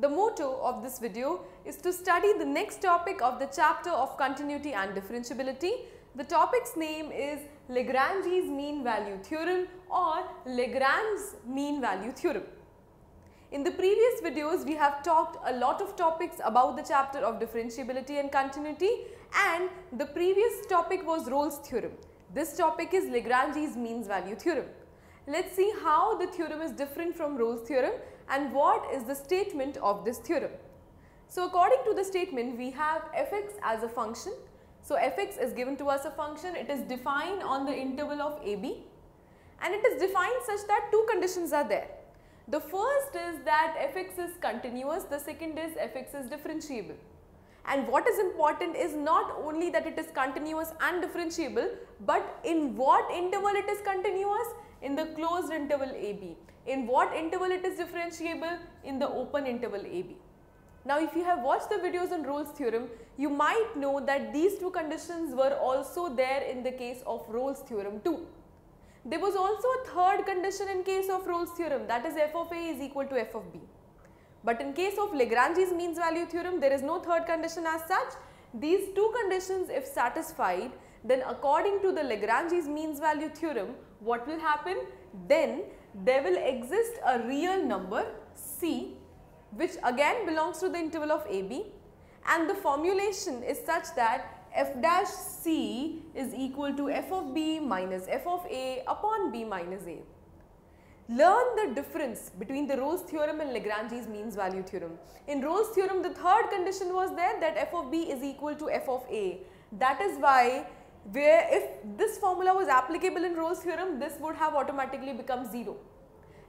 The motto of this video is to study the next topic of the chapter of continuity and differentiability. The topic's name is Lagrange's mean value theorem or Lagrange's mean value theorem. In the previous videos, we have talked a lot of topics about the chapter of differentiability and continuity and the previous topic was Rolle's theorem. This topic is Lagrange's mean value theorem. Let's see how the theorem is different from Rolle's theorem and what is the statement of this theorem. So according to the statement, we have fx as a function. So fx is given to us a function, it is defined on the interval of ab and it is defined such that two conditions are there. The first is that fx is continuous, the second is fx is differentiable. And what is important is not only that it is continuous and differentiable, but in what interval it is continuous? In the closed interval AB. In what interval it is differentiable? In the open interval AB. Now if you have watched the videos on Rolle's theorem, you might know that these two conditions were also there in the case of Rolle's theorem too. There was also a third condition in case of Rolle's theorem that is f of a is equal to f of b. But in case of Lagrange's means value theorem, there is no third condition as such. These two conditions if satisfied, then according to the Lagrange's means value theorem, what will happen? Then there will exist a real number c which again belongs to the interval of AB and the formulation is such that f dash c is equal to f of b minus f of a upon b minus a. Learn the difference between the Rolle's theorem and Lagrange's means value theorem. In Rolle's theorem, the third condition was there that f of b is equal to f of a. That is why where if this formula was applicable in Rolle's theorem, this would have automatically become 0.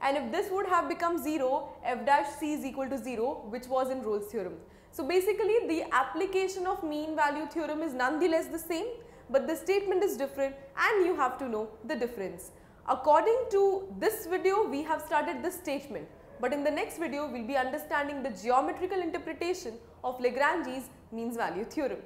And if this would have become 0, f dash c is equal to 0 which was in Rolle's theorem. So basically the application of mean value theorem is nonetheless the same but the statement is different and you have to know the difference. According to this video, we have started this statement, but in the next video, we will be understanding the geometrical interpretation of Lagrange's means value theorem.